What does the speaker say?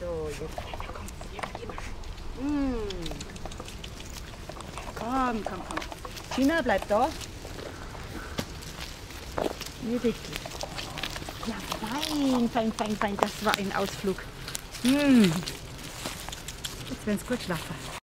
So, jetzt. Komm, hier, geh mal. Mm. Komm, komm, komm. Tina, bleib da. Wie wirklich. Ja, fein, fein, fein, fein. Das war ein Ausflug. Mm. Jetzt werden es gut schlafen.